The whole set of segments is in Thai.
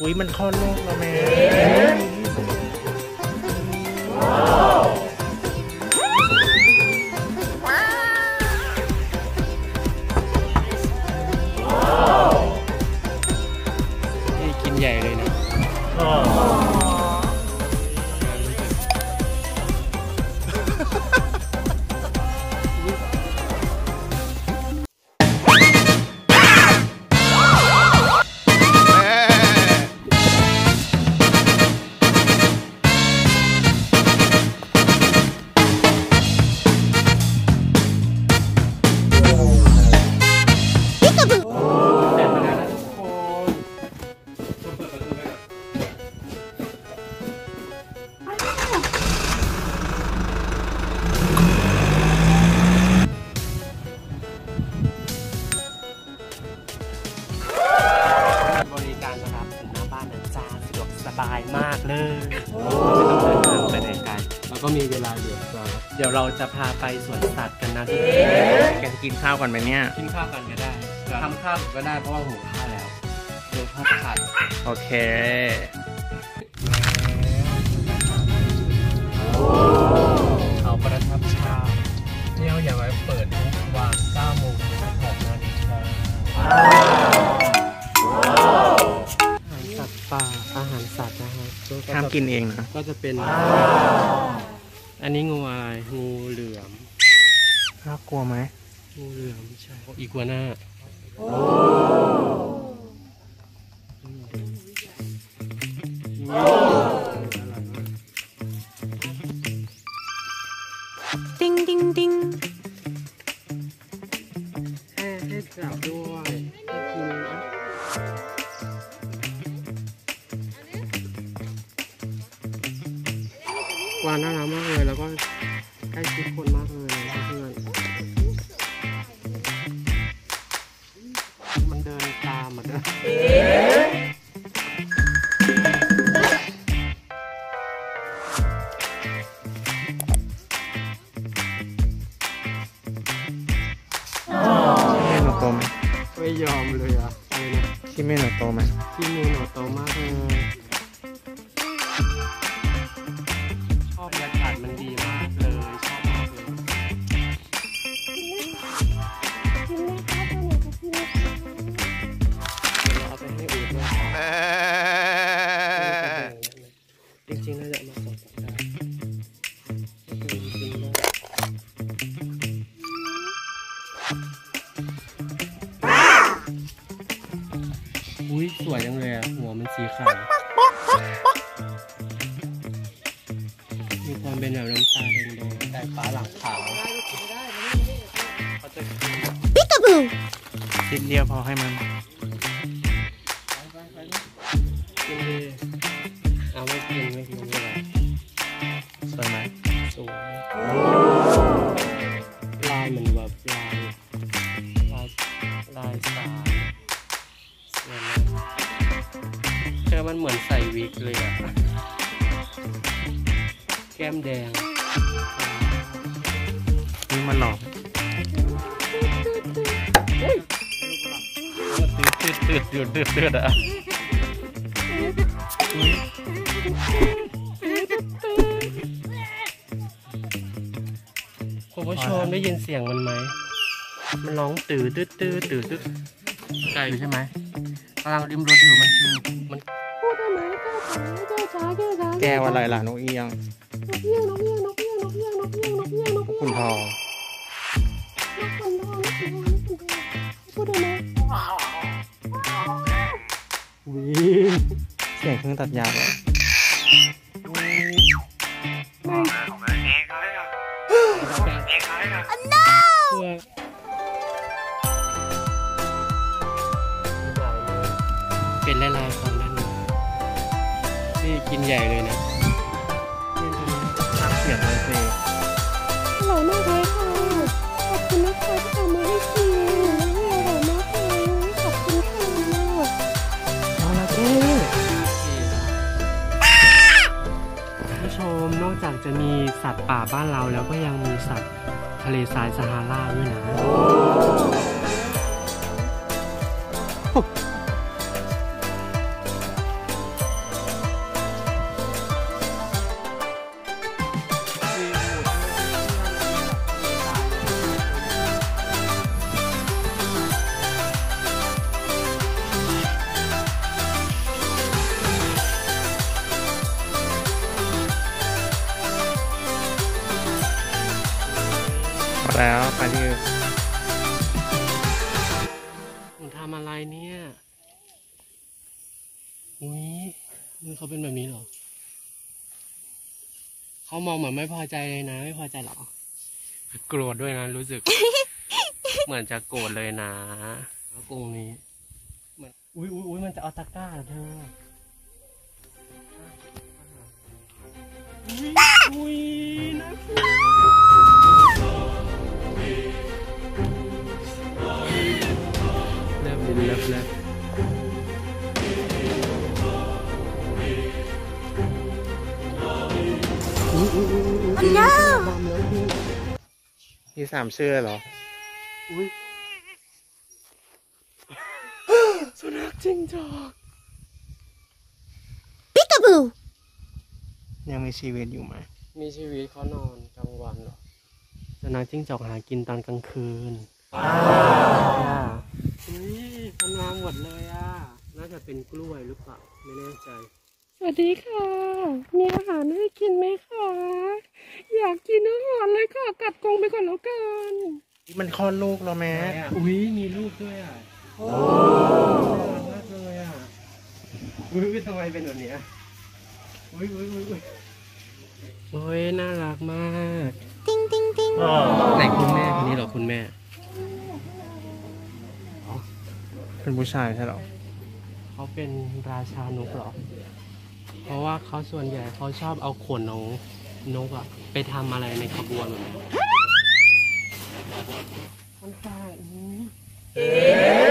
อุ้ยมันคลอดลูกแล้วแม่ กจะกินข้าวกันไหมเนี่ย กินข้าวกันก็ได้ทำข้าวก็ได้เพราะว่าหุงข้าวแล้วเดี๋ยวข้าวผัดโอเคเขาประทับชาเนี่ยอย่าไว้เปิดทุกวัน9โมงถึง16นาฬิกาอาหารสัตว์ป่าอาหารสัตว์นะฮะห้ามกินเองนะ ก็จะเป็น อันนี้งูอะไร งูเหลือมน่ากลัวไหม งูเหลือมใช่ อีกัวน่าติ้งติ้งติ้งให้ให้จับด้วยให้กินนะกวางน่ารักมากเลย แล้วก็ใกล้ชิดคนมากเลย กินเดียวพอให้มัน คุณผู้ชมได้ยินเสียงมันไหม มันร้องตื่นตื้อตื้อตื่นตื้อไก่ใช่ไหมกำลังริมรถอยู่มันคือมันแก้วอะไรล่ะนกเอียงคุณทองวิเสียงเครื่องตัดยาเลย เป็นละลายความด้านนนี่กินใหญ่เลยนะนี่ตัวนี้ห้าเสียงเลยสิอร่อมากเลยค่ะขอบคุณนะคะที่ทำมาให้กินอร่อยมากเลยขอบคุณค่ะจระเข้คุณผู้ชมนอกจากจะมีสัตว์ป่าบ้านเราแล้วก็ยังมีสัตว์ทะเลทรายซาฮาราด้วยนะ มองเหมือนไม่พอใจเลยนะ ไม่พอใจเหรอ โกรธด้วยนะ รู้สึก เหมือนจะโกรธเลยนะแล้วกรงนี้เหมือนอุ้ยอุ้ยอุ้ยมันจะเอาตะกร้าเหรอเธออุ้ยอุ้ยน่ากลัวเลิฟเลิฟเลิฟ มีสามชื่อเหรอ อุ้ยสุนัขจิ้งจอกยังมีชีวิตอยู่ไหม มีชีวิตเขานอนกลางวันเหรอสุนัขจิ้งจอกหากินตอนกลางคืนอุ้ยมันมาหมดเลยอะ น่าจะเป็นกล้วยหรือเปล่า ไม่แน่ใจ สวัสดีค่ะ มีอาหารให้กินไหมคะ อยากกินอาหารเลยค่ะ กัดกรงไปก่อนแล้วกัน มันคลอดลูกแล้วแม่อุ้ยมีลูกด้วยอะโอ้น่ารักมากเลยอะ อุ้ยทำไมเป็นแบบเนี้ยอุ้ยอุ้ยอุ้ยอุ้ยโอ้ยน่ารักมาก ติ้งติ้งติ้งไหนคุณแม่คนนี้เหรอคุณแม่เป็นผู้ชายใช่เหรอ เขาเป็นราชานกเหรอ เพราะว่าเขาส่วนใหญ่เขาชอบเอาขนของนกอะไปทำอะไรในขบวนแบบนี้มันตายอืมอุ๊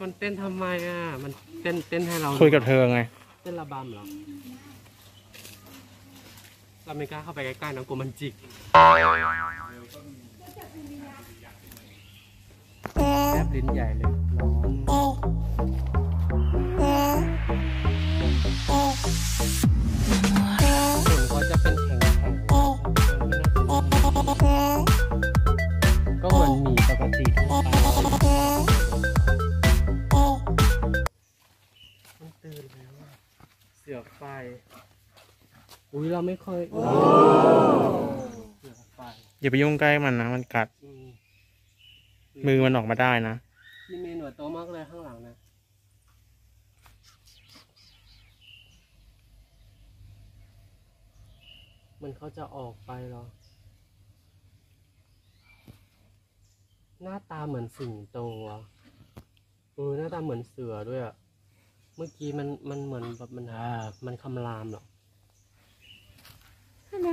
มันเต้นทำไมอะ มันเต้นเต้นให้เราคุยกับเธอไง เต้นระบำเหรอเราไม่กล้าเข้าไปใกล้ๆนะกลัวมันจิก แลบลิ้นใหญ่เลยร้อน ไฟ อุ้ยเราไม่เคยเสือไฟอย่าไปยุ่งใกล้มันนะ มันกัด อืมมือมันออกมาได้นะที่มีหนวดโตมากเลยข้างหลังนะ มันเขาจะออกไปเหรอ หน้าตาเหมือนสิงโตอะเออหน้าตาเหมือนเสือด้วยอะเมื่อกี้มันมันเหมือนแบบมันอ่ามันคำรามเหรอฮัลโหล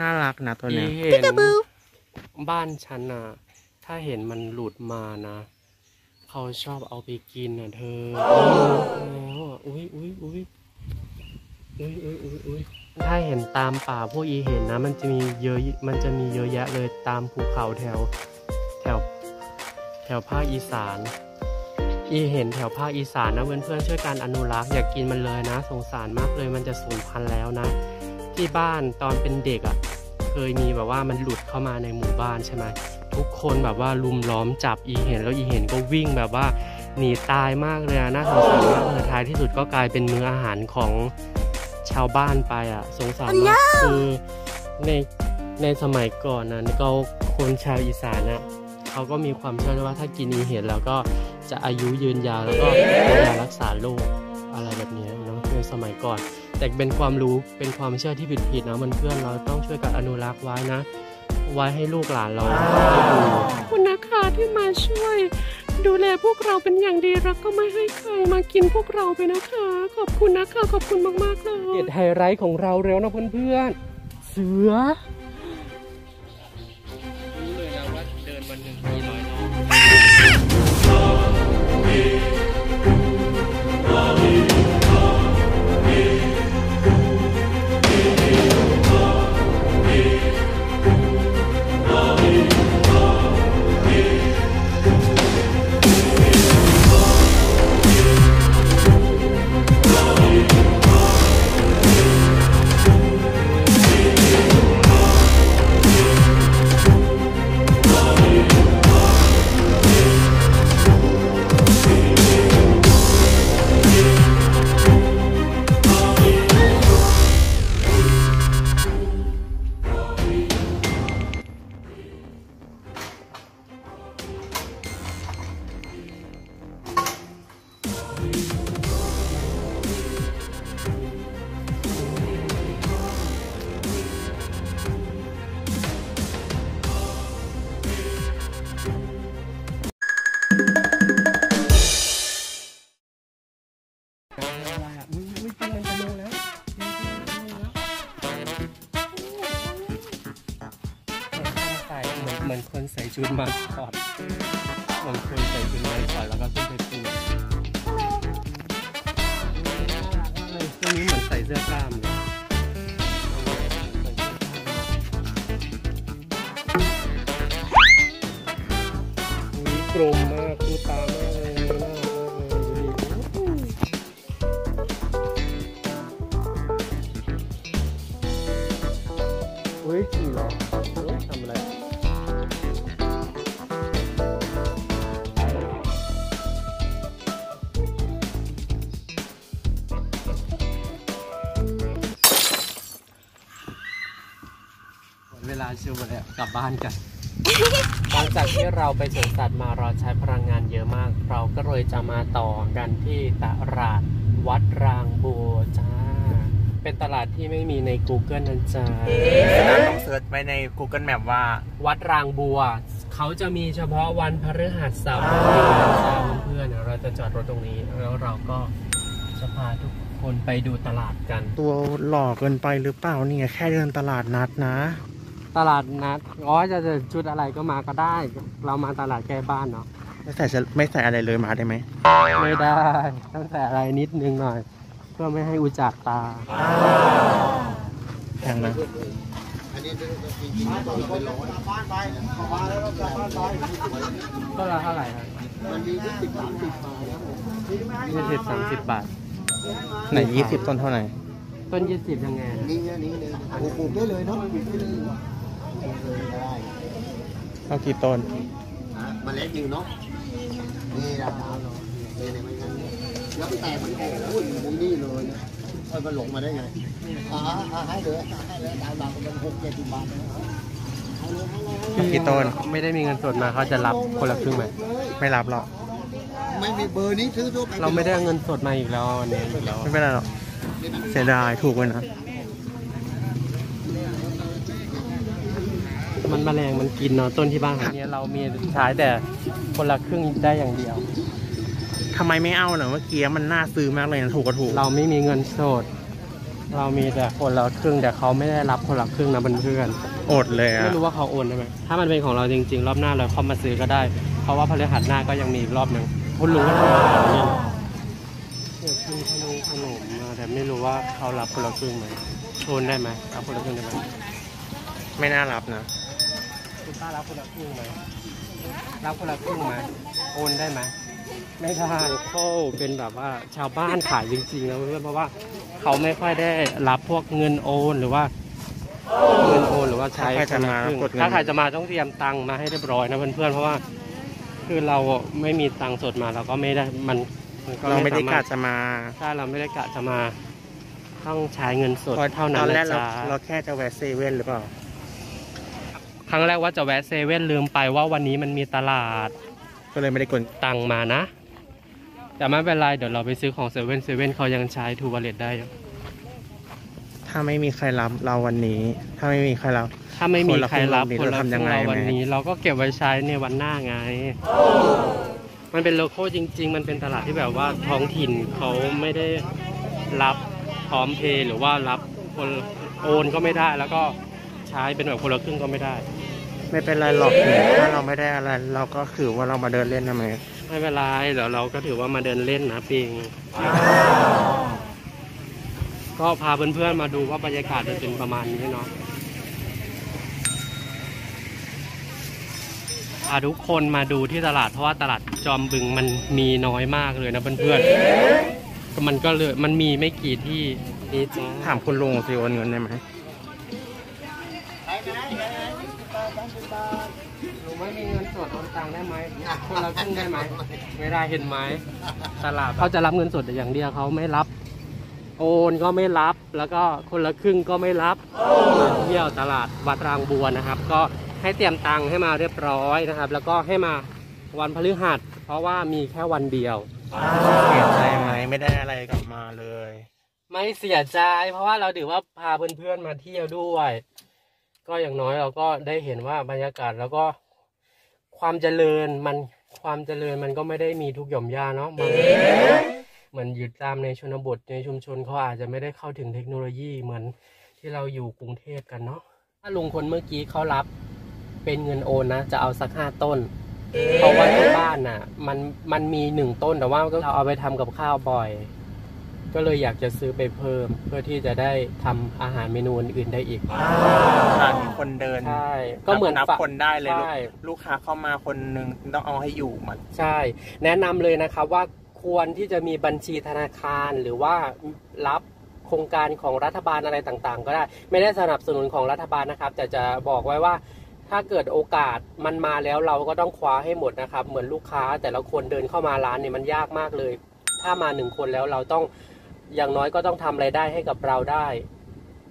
น่ารักนะตัวเนี้ยอีเห็นบ้านฉันน่ะถ้าเห็นมันหลุดมานะ เขาชอบเอาไปกินน่ะเธอแล้วอะอุ้ยอุ้ยอุ้ยอุ้ยอุ้ยอุ้ยอุ้ยถ้าเห็นตามป่าพวกอีเห็นนะ มันจะมีเยอะมันจะมีเยอะแยะเลยตามภูเขาแถว แถวแถวภาคอีสาน อีเห็นแถวภาคอีสานนะเพื่อนๆช่วยกันอนุรักษ์อย่ากกินมันเลยนะ สงสารมากเลยมันจะสูญพันธุ์แล้วนะ ที่บ้านตอนเป็นเด็กอะ่ะ เคยมีแบบว่ามันหลุดเข้ามาในหมู่บ้านใช่ไหมทุกคนแบบว่าลุมล้อมจับอีเห็นแล้วอีเห็นก็วิ่งแบบว่าหนีตายมากเลยอะน่าสงสารมากเลยท้ายที่สุดก็กลายเป็นมื้ออาหารของชาวบ้านไปอะ่ะ สงสารมากคือในในสมัยก่อนนะก็คนชาวอีสานอะเขาก็มีความเชื่อว่าถ้ากินอีเห็นแล้วก็ จะอายุยืนยาวแล้วก็เป็นยารักษาโรคอะไรแบบนี้เนาะในสมัยก่อน แต่เป็นความรู้เป็นความเชื่อที่ผิดๆนะมันเพื่อนเราต้องช่วยกันอนุรักษ์ไว้นะ ไว้ให้ลูกหลานเราได้ดูขอบคุณนะคะที่มาช่วย ดูแลพวกเราเป็นอย่างดีแล้วก็ไม่ให้ใครมากินพวกเราไปนะคะ ขอบคุณนะคะขอบคุณมากๆเลยเด็ดไฮไลท์ของเราแล้วนะเพื่อนๆเสือ อนค เวลาชิวแล้วกลับบ้านกัน หลังจากที่เราไปสวนสัตว์มาเราใช้พลังงานเยอะมาก เราก็เลยจะมาต่อกันที่ตลาดวัดรางบัวจ้า เป็นตลาดที่ไม่มีใน Google นะจ๊ะฉะนั้นต้องเซิร์ชไว้ใน Google Map ว่า วัดรางบัว เขาจะมีเฉพาะวันพฤหัสบดีจ้าเพื่อนๆเราจะจอดรถตรงนี้ แล้วเราก็จะพาทุกคนไปดูตลาดกัน ตัวหล่อเกินไปหรือเปล่าเนี่ยแค่เดินตลาดนัดนะ ตลาดนัดอ๋อจะจะชุดอะไรก็มาก็ได้ เรามาตลาดใกล้บ้านเนาะไม่ใส่ไม่ใส่อะไรเลยมาได้ไหมไม่ได้ตั้งแต่อะไรนิดนึงหน่อย เพื่อไม่ให้อุจจาตาแพงนะก็ละเท่าไหร่ครับมันมียี่สิบสามสิบบาทนะผมยี่สิบสามสิบบาทไหนยี่สิบต้นเท่าไหร่ต้นยี่สิบยังไงนี่เนี่ยนี่เลยปลูกปลูกได้เลยเนาะปลูกได้ เลยปลูกเลยได้เอากี่ต้นอะเมาเล็ดอยู่เนาะนี่ราคาเนาะนี่เนี่ยไม่งั้นเนี่ยแล้วไปแตกมันโอ้โหอยู่นี่เลยนะเอ้ยมันหลงมาได้ไงอ่าอ่าให้เลยให้เลยตามหลังมันหกเจ็ดสิบบาทนะให้เลยให้เลยให้เลยกี่ต้นไม่ได้มีเงินสดมาเขาจะรับคนละครึ่งไหมไม่รับหรอกไม่มีเบอร์นี้ซื้อทั่วไปเราไม่ได้เอาเงินสดมาอีกแล้ววันนี้อีกแล้วไม่เป็นไรหรอกเสียดายถูกเลยนะ มันแมลงมันกินเนาะต้นที่บ้านเนี่ยเรามีใช้แต่คนละครึ่งได้อย่างเดียว ทำไมไม่เอาเหรอเมื่อกี้มันน่าซื้อมากเลยนะถูกก็ถูกเราไม่มีเงินสด เรามีแต่คนละครึ่งแต่เขาไม่ได้รับคนละครึ่งนะเพื่อนอดเลยๆอะไม่รู้ว่าเขาโอนได้ไหมถ้ามันเป็นของเราจริง ๆ รอบหน้าเราเข้ามาซื้อก็ได้ เพราะว่าพฤหัสหน้าก็ยังมีอีกรอบหนึ่งคุณลุงก็ทำอาหารนี่เดี๋ยวกินขนมขนมมาแต่ไม่รู้ว่าเขารับคนละครึ่งไหมโอนได้ไหมรับคนละครึ่งได้ไหม ไม่น่ารับนะ คุณป้ารับคนละครึ่งไหมรับคนละครึ่งไหมโอนได้ไหมไม่ได้เขาเป็นแบบว่าชาวบ้านขายจริงๆนะเพื่อนๆเพราะว่าเขาไม่ค่อยได้รับพวกเงินโอนหรือว่าเงินโอนหรือว่าใช้ถ้าใครจะมาคนละครึ่งกดเงิน ถ้าใครจะมาต้องเตรียมตังค์มาให้เรียบร้อยนะเพื่อนๆเพราะว่า คือเราไม่มีตังค์สดมาเราก็ไม่ได้มันนก็เราไม่ได้สกะจะมาถ้าเราไม่ได้กะจะมาต้องใช้เงินสดเพราะเท่าตนั้อนนแรนะกเราจ๊ะเราแค่จะแวะเซเว่นหรือเปล่า ครั้งแรกว่าจะแวะเซเว่นลืมไปว่าวันนี้มันมีตลาด ก็เลยไม่ได้กดตังค์มานะ แต่ไม่เป็นไรเดี๋ยวเราไปซื้อของเซเว่นเซเว่นเขายังใช้ทูวาเลตได้อยู่ถ้าไม่มีใครรับเราวันนี้ ถ้าไม่มีใครรับ ถ้าไม่มีคนละใครรับคคนนละละครึ่งครึ่งเราทำยังไงเราวันแม่นี้ เราก็เก็บไว้ใช้ในวันหน้าไง มันเป็นโลโก้จริง ๆ มันเป็นตลาดที่แบบว่าท้องถิ่นเขาไม่ได้รับพร้อมเพย์หรือว่ารับคนโอนก็ไม่ได้แล้วก็ใช้เป็นแบบคนละครึ่งก็ไม่ได้ ไม่เป็นไรหรอกถ้าเราไม่ได้อะไร เราก็คือว่าเรามาเดินเล่นทำไมไม่เป็นไรเดี๋ยวเราก็ถือว่ามาเดินเล่นนะปิงก็พาเพื่อนๆมาดูว่าบรรยากาศจะเป็นประมาณนี้เนาะพาทุกคนมาดูที่ตลาดเพราะว่าตลาดจอมบึงมันมีน้อยมากเลยนะเพื่อนๆก็มันก็เลยมันมีไม่กี่ที่นี่จ้าถามคุณลุงสิโอนเงินได้ไหม คนละครึ่งได้ไหมไม่ได้เห็นไหมตลาดเขาจะรับเงินสดแต่อย่างเดียวเขาไม่รับ โอนก็ไม่รับแล้วก็คนละครึ่งก็ไม่รับมาเที่ยวตลาดวัดรางบัวนะครับ ก็ให้เตรียมตังค์ให้มาเรียบร้อยนะครับ แล้วก็ให้มาวันพฤหัส เพราะว่ามีแค่วันเดียวเสียใจไหมไม่ได้อะไรกลับมาเลย ไม่เสียใจ เพราะว่าเราถือว่าพาเพื่อนๆมาเที่ยวด้วย ก็อย่างน้อยเราก็ได้เห็นว่าบรรยากาศแล้วก็ความเจริญมัน ความเจริญมันก็ไม่ได้มีทุกหย่อมย่าเนาะมันเหมือนอยู่ตามในชนบทในชุมชนเขาอาจจะไม่ได้เข้าถึงเทคโนโลยีเหมือนที่เราอยู่กรุงเทพกันเนาะถ้าลุงคนเมื่อกี้เขารับเป็นเงินโอนนะ จะเอาสักห้าต้น เพราะว่าที่บ้านน่ะ มันมันมีหนึ่งต้นแต่ว่าก็เราเอาไปทำกับข้าวบ่อย ก็เลยอยากจะซื้อไปเพิ่ม เพื่อที่จะได้ทำอาหารเมนูอื่นๆได้อีกผ่านคนเดินใช่ ก็เหมือนนับฝากคนได้เลยลูกใช่ ลูกค้าเข้ามาคนหนึ่งต้องเอาให้อยู่หมัน ใช่ แนะนำเลยนะครับว่าควรที่จะมีบัญชีธนาคารหรือว่ารับโครงการของรัฐบาลอะไรต่างๆ ก็ได้ ไม่ได้สนับสนุนของรัฐบาลนะครับ แต่จะบอกไว้ว่า ถ้าเกิดโอกาสมันมาแล้วเราก็ต้องคว้าให้หมดนะครับ เหมือนลูกค้าแต่ละคนเดินเข้ามาร้านเนี่ยมันยากมากเลย ถ้ามาหนึ่งคนแล้วเราต้อง อย่างน้อยก็ต้องทำรายได้ให้กับเราได้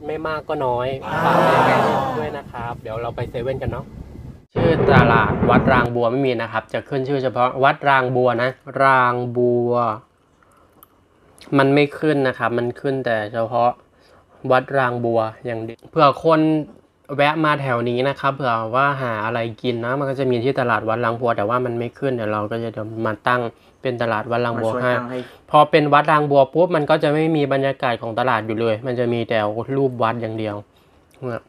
ไม่มากก็น้อยฝากในแง่ด้วยนะครับ เดี๋ยวเราไปเซเว่นกันเนาะชื่อตลาดวัดรางบัวไม่มีนะครับ จะขึ้นชื่อเฉพาะวัดรางบัวนะ รางบัว มันไม่ขึ้นนะครับ มันขึ้นแต่เฉพาะวัดรางบัวอย่างเดียวเผื่อคนแวะมาแถวนี้นะครับเผื่อว่าหาอะไรกินนะ มันก็จะมีที่ตลาดวัดรางบัว แต่ว่ามันไม่ขึ้นเดี๋ยวเราก็จะมาตั้ง เป็นตลาดวัดรางมาบัวช่วยให้ตั้งให้พอเป็นวัดรางบัวปุ๊บมันก็จะไม่มีบรรยากาศของตลาดอยู่เลย มันจะมีแต่รูปวัดอย่างเดียวเนี่ย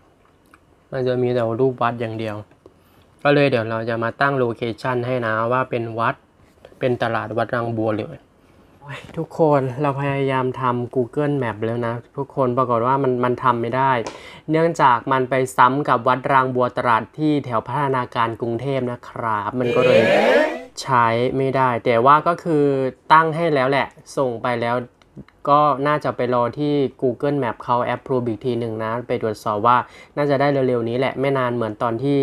มันจะมีแต่รูปวัดอย่างเดียว ก็เลยเดี๋ยวเราจะมาตั้งโลเคชันให้นะว่าเป็นวัดเป็นตลาดวัดรางบัวเลยโอ้ยทุกคนเราพยายามทำ Google Map แล้วนะ ทุกคนปรากฏว่ามันมันทำไม่ได้ เนื่องจากมันไปซ้ำกับวัดรางบัวตลาดที่แถวพัฒนาการกรุงเทพนะครับ มันก็เลย ใช้ไม่ได้ แต่ว่าก็คือตั้งให้แล้วแหละ ส่งไปแล้วก็น่าจะไปรอที่ Google Map เขา approve อีกทีหนึ่งนะ ไปตรวจสอบว่าน่าจะได้เร็วๆนี้แหละ ไม่นานเหมือนตอนที่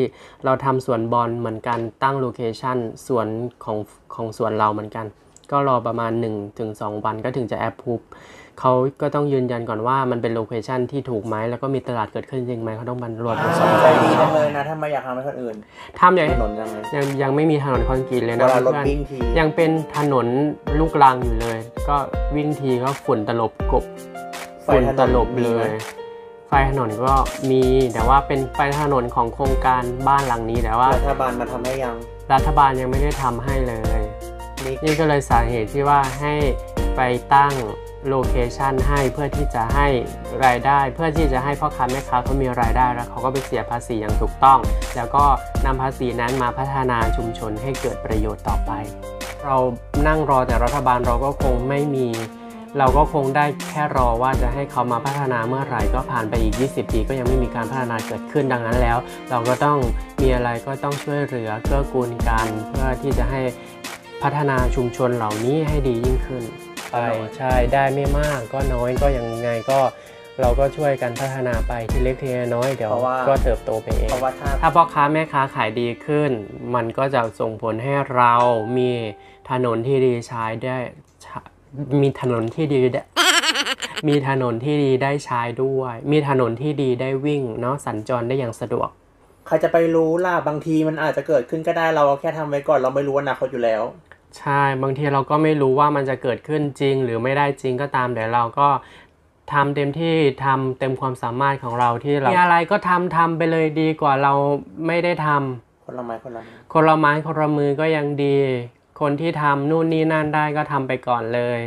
เราทำสวนบอลเหมือนกันตั้งโลเคชันสวนของของสวนเราเหมือนกัน ก็รอประมาณ 1-2 วันก็ถึงจะแอปพูบ เขาก็ต้องยืนยันก่อนว่ามันเป็นโลเคชันที่ถูกไหมแล้วก็มีตลาดเกิดขึ้นจริงไหมเขาต้องบันรวจตรวจสอบใจดีจังเลยนะถ้าไม่อยากทำให้คนอื่นทำอย่างถนนยังไงยังยังไม่มีถนนคอนกรีตเลยเวนะลารถเพื่อนวิ่งทียังเป็นถนนลูกรังอยู่เลย ก็วิ่งทีก็ฝุ่นตลบกบฝุ่นตลบเลย ไฟถนนก็มีแต่ว่าเป็นไฟถนนของโครงการบ้านหลังนี้แต่ว่ารัฐบาลมาทำให้ยัง รัฐบาลยังไม่ได้ทำให้เลยนี่นี่ก็เลยสาเหตุที่ว่าให้ไปตั้ง โลเคชันให้เพื่อที่จะให้รายได้ เพื่อที่จะให้พ่อค้าแม่ค้าเขามีรายได้แล้วเขาก็ไปเสียภาษีอย่างถูกต้อง แล้วก็นำภาษีนั้นมาพัฒนาชุมชนให้เกิดประโยชน์ต่อไป เรานั่งรอแต่รัฐบาลเราก็คงไม่มี เราก็คงได้แค่รอว่าจะให้เขามาพัฒนาเมื่อไหร่ก็ผ่านไปอีก 20 ปีก็ยังไม่มีการพัฒนาเกิดขึ้นดังนั้นแล้ว เราก็ต้องมีอะไรก็ต้องช่วยเหลือเกื้อกูลกัน เพื่อที่จะให้พัฒนาชุมชนเหล่านี้ให้ดียิ่งขึ้น ไปใช่ได้ไม่มากก็น้อยก็ยังไงก็เราก็ช่วยกันพัฒนาไปทีเล็กทีน้อยเดี๋ยวเพราะว่าก็เติบโตไปเองเพราะว่าถ้าถ้าพ่อค้าแม่ค้าขายดีขึ้น มันก็จะส่งผลให้เรามีถนนที่ดีใช้ได้ใช้มีถนนที่ดีได้มีถนนที่ดีได้ใช้ด้วย มีถนนที่ดีได้วิ่งเนาะสัญจรได้อย่างสะดวก ใครจะไปรู้ล่ะบางทีมันอาจจะเกิดขึ้นก็ได้เราก็แค่ทำไว้ก่อนเราไม่รู้อนาคตอยู่แล้ว ใช่ บางทีเราก็ไม่รู้ว่ามันจะเกิดขึ้นจริง หรือไม่ได้จริงก็ตามแต่เราก็ทำเต็มที่ทำเต็มความสามารถของเราที่เรามีอะไรก็ทำทำไปเลยดีกว่าเราไม่ได้ทำคนละไม้คนละมือคนละไม้คนละมือก็ยังดี คนที่ทำนู่นนี่นั่นได้ก็ทำไปก่อนเลย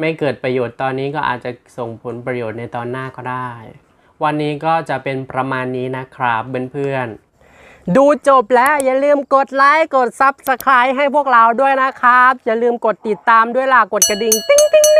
ไม่เกิดประโยชน์ตอนนี้ก็อาจจะส่งผลประโยชน์ในตอนหน้าก็ได้ วันนี้ก็จะเป็นประมาณนี้นะครับเพื่อนๆ ดูจบแล้วอย่าลืมกดไลค์กด Subscribe ให้พวกเราด้วยนะครับ อย่าลืมกดติดตามด้วยล่ะกดกระดิ่ง ติ๊งติ๊ง